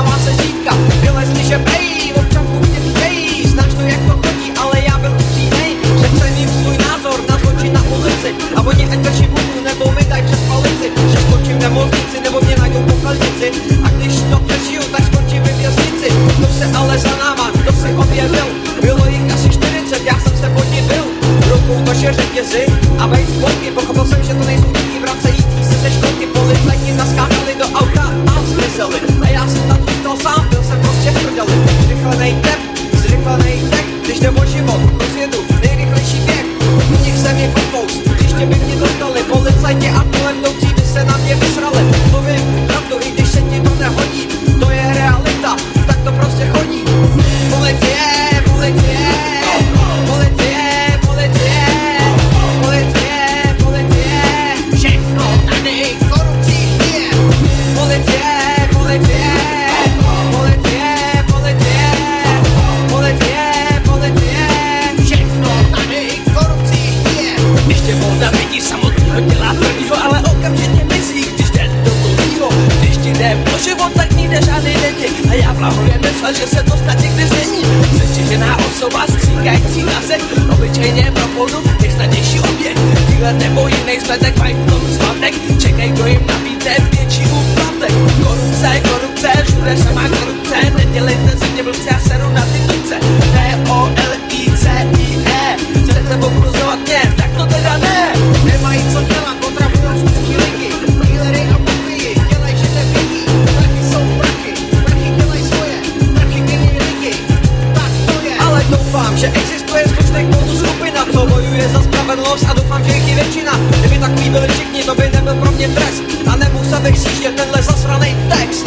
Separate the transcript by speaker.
Speaker 1: stává se řídka Vylez mi, že prej, občanku mě prej Znáš to, jak to chodí, ale já byl upřímnej Řekl jsem svůj názor na zločin na ulici A oni ať drží budu, nebo mi daj přes palici. Že skončím v nemocnici, nebo mě najdou po kalnici. A když to přežiju, tak skončím ve věznici. To se ale za náma, to si objevil. Bylo jich asi 40, já jsem se podivil Rukou to šeře a vejc bloky Pochopil jsem, že to nejsou díky, vracejí.
Speaker 2: a stříkající na se obyčejně pro podu nejsnadnější oběd. Výlet nebo jiný smetek mají v tom svatek, čekej, kdo jim
Speaker 1: doufám, že existuje slušný kultus skupina, co bojuje za spravedlnost a doufám, že jich je většina. Kdyby takový byli všichni, to by nebyl pro mě trest a nemusel bych si tenhle zasraný text.